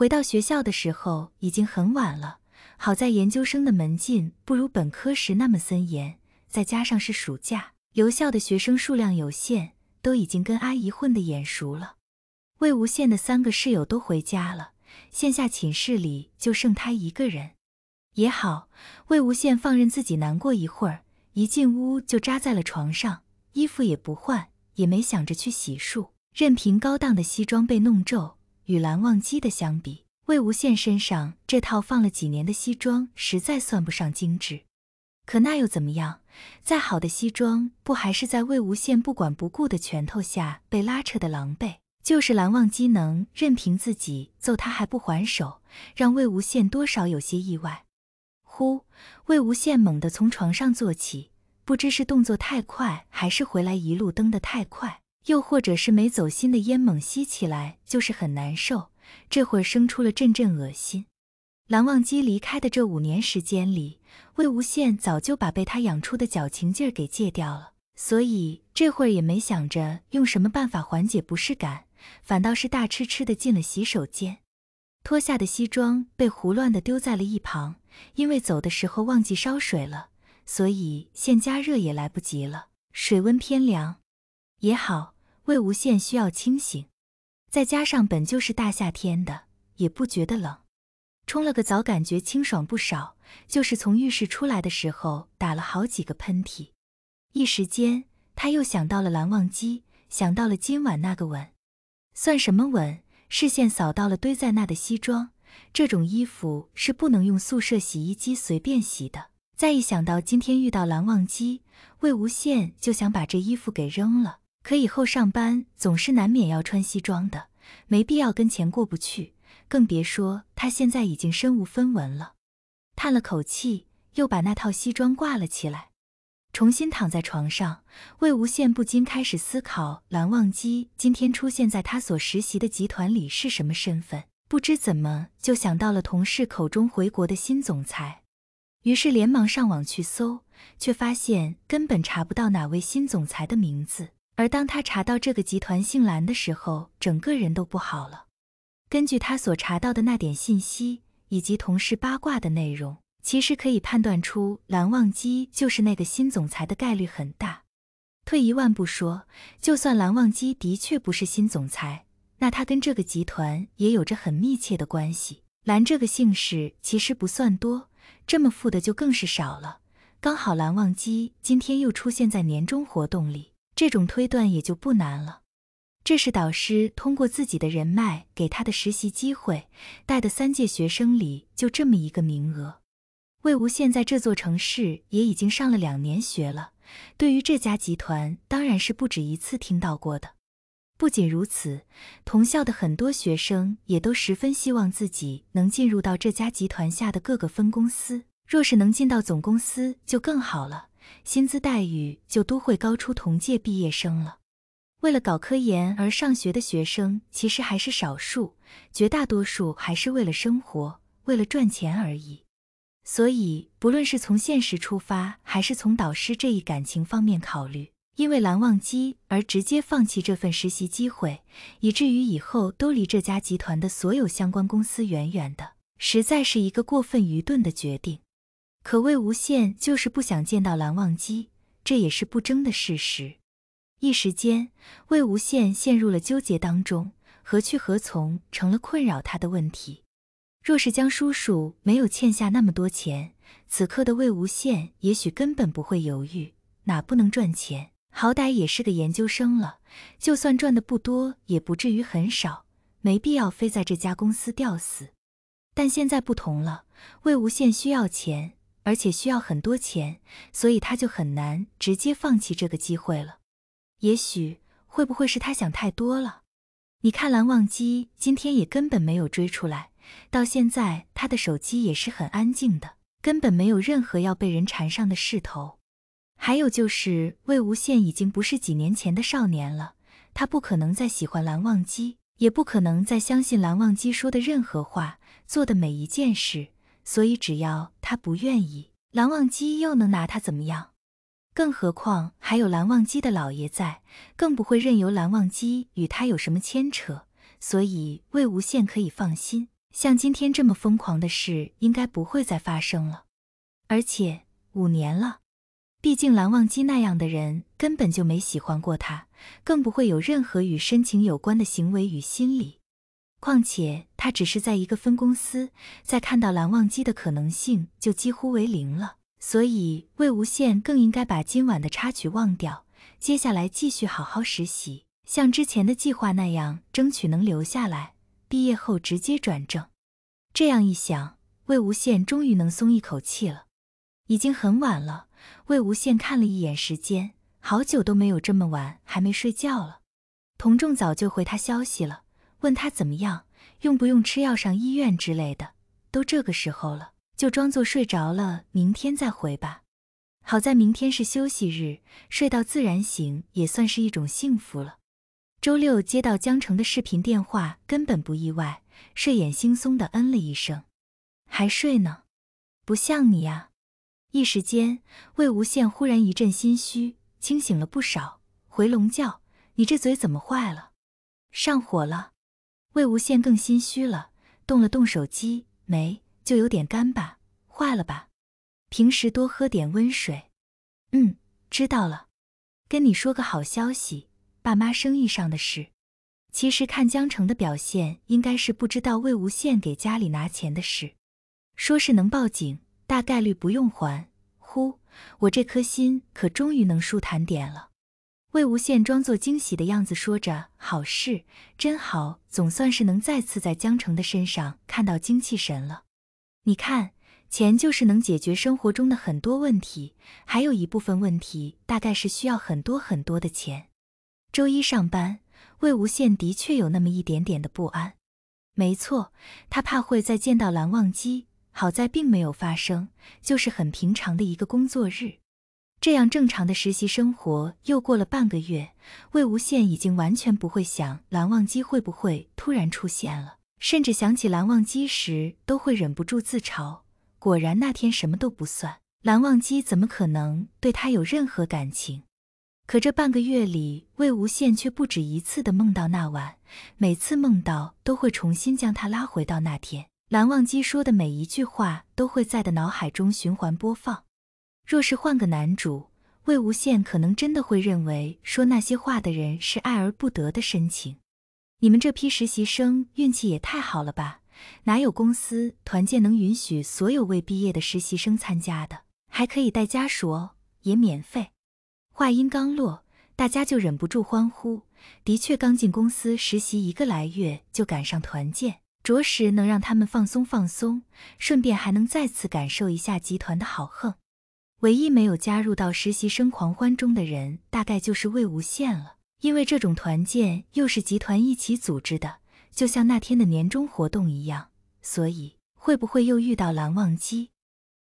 回到学校的时候已经很晚了，好在研究生的门禁不如本科时那么森严，再加上是暑假，留校的学生数量有限，都已经跟阿姨混得眼熟了。魏无羡的三个室友都回家了，线下寝室里就剩他一个人。也好，魏无羡放任自己难过一会儿，一进屋就扎在了床上，衣服也不换，也没想着去洗漱，任凭高档的西装被弄皱。与蓝忘机的相比，魏无羡身上这套放了几年的西装实在算不上精致。可那又怎么样？再好的西装，不还是在魏无羡不管不顾的拳头下被拉扯的狼狈？就是蓝忘机能任凭自己揍他还不还手，让魏无羡多少有些意外。呼！魏无羡猛地从床上坐起，不知是动作太快，还是回来一路蹬得太快。又或者是没走心的烟猛吸起来就是很难受，这会儿生出了阵阵恶心。蓝忘机离开的这五年时间里，魏无羡早就把被他养出的矫情劲儿给戒掉了，所以这会儿也没想着用什么办法缓解不适感，反倒是大吃吃的进了洗手间。脱下的西装被胡乱的丢在了一旁，因为走的时候忘记烧水了，所以现加热也来不及了，水温偏凉。也好，魏无羡需要清醒，再加上本就是大夏天的，也不觉得冷。冲了个澡，感觉清爽不少。就是从浴室出来的时候，打了好几个喷嚏。一时间，他又想到了蓝忘机，想到了今晚那个吻。算什么吻？视线扫到了堆在那的西装，这种衣服是不能用宿舍洗衣机随便洗的。再一想到今天遇到蓝忘机，魏无羡就想把这衣服给扔了。可以后上班总是难免要穿西装的，没必要跟钱过不去，更别说他现在已经身无分文了。叹了口气，又把那套西装挂了起来，重新躺在床上。魏无羡不禁开始思考：蓝忘机今天出现在他所实习的集团里是什么身份？不知怎么就想到了同事口中回国的新总裁，于是连忙上网去搜，却发现根本查不到哪位新总裁的名字。而当他查到这个集团姓蓝的时候，整个人都不好了。根据他所查到的那点信息以及同事八卦的内容，其实可以判断出蓝忘机就是那个新总裁的概率很大。退一万步说，就算蓝忘机的确不是新总裁，那他跟这个集团也有着很密切的关系。蓝这个姓氏其实不算多，这么富的就更是少了。刚好蓝忘机今天又出现在年终活动里。这种推断也就不难了。这是导师通过自己的人脉给他的实习机会，带的三届学生里就这么一个名额。魏无羡在这座城市也已经上了两年学了，对于这家集团当然是不止一次听到过的。不仅如此，同校的很多学生也都十分希望自己能进入到这家集团下的各个分公司，若是能进到总公司就更好了。薪资待遇就都会高出同届毕业生了。为了搞科研而上学的学生其实还是少数，绝大多数还是为了生活、为了赚钱而已。所以，不论是从现实出发，还是从导师这一感情方面考虑，因为蓝忘机而直接放弃这份实习机会，以至于以后都离这家集团的所有相关公司远远的，实在是一个过分愚钝的决定。可魏无羡就是不想见到蓝忘机，这也是不争的事实。一时间，魏无羡陷入了纠结当中，何去何从成了困扰他的问题。若是江叔叔没有欠下那么多钱，此刻的魏无羡也许根本不会犹豫。哪不能赚钱？好歹也是个研究生了，就算赚的不多，也不至于很少，没必要非在这家公司吊死。但现在不同了，魏无羡需要钱。而且需要很多钱，所以他就很难直接放弃这个机会了。也许会不会是他想太多了？你看蓝忘机今天也根本没有追出来，到现在他的手机也是很安静的，根本没有任何要被人缠上的势头。还有就是魏无羡已经不是几年前的少年了，他不可能再喜欢蓝忘机，也不可能再相信蓝忘机说的任何话，做的每一件事。所以，只要他不愿意，蓝忘机又能拿他怎么样？更何况还有蓝忘机的老爷在，更不会任由蓝忘机与他有什么牵扯。所以，魏无羡可以放心，像今天这么疯狂的事应该不会再发生了。而且五年了，毕竟蓝忘机那样的人根本就没喜欢过他，更不会有任何与深情有关的行为与心理。况且他只是在一个分公司，在看到蓝忘机的可能性就几乎为零了。所以魏无羡更应该把今晚的插曲忘掉，接下来继续好好实习，像之前的计划那样，争取能留下来，毕业后直接转正。这样一想，魏无羡终于能松一口气了。已经很晚了，魏无羡看了一眼时间，好久都没有这么晚还没睡觉了。童仲早就回他消息了，问他怎么样，用不用吃药上医院之类的。都这个时候了。就装作睡着了，明天再回吧。好在明天是休息日，睡到自然醒也算是一种幸福了。周六接到江城的视频电话，根本不意外，睡眼惺忪的嗯了一声：“还睡呢？不像你呀。”一时间，魏无羡忽然一阵心虚，清醒了不少。回笼觉，你这嘴怎么坏了？上火了？魏无羡更心虚了，动了动手机，没。就有点干吧，坏了吧？平时多喝点温水。嗯，知道了。跟你说个好消息，爸妈生意上的事。其实看江城的表现，应该是不知道魏无羡给家里拿钱的事。说是能报警，大概率不用还。呼，我这颗心可终于能舒坦点了。魏无羡装作惊喜的样子说着：“好事，真好，总算是能再次在江城的身上看到精气神了。”你看，钱就是能解决生活中的很多问题，还有一部分问题大概是需要很多很多的钱。周一上班，魏无羡的确有那么一点点的不安。没错，他怕会再见到蓝忘机，好在并没有发生，就是很平常的一个工作日。这样正常的实习生活又过了半个月，魏无羡已经完全不会想蓝忘机会不会突然出现了。甚至想起蓝忘机时，都会忍不住自嘲。果然那天什么都不算，蓝忘机怎么可能对他有任何感情？可这半个月里，魏无羡却不止一次的梦到那晚，每次梦到都会重新将他拉回到那天。蓝忘机说的每一句话，都会在的脑海中循环播放。若是换个男主，魏无羡可能真的会认为说那些话的人是爱而不得的深情。你们这批实习生运气也太好了吧？哪有公司团建能允许所有未毕业的实习生参加的？还可以带家属哦，也免费。话音刚落，大家就忍不住欢呼。的确，刚进公司实习一个来月就赶上团建，着实能让他们放松放松，顺便还能再次感受一下集团的好横。唯一没有加入到实习生狂欢中的人，大概就是魏无羡了。因为这种团建又是集团一起组织的，就像那天的年终活动一样，所以会不会又遇到蓝忘机？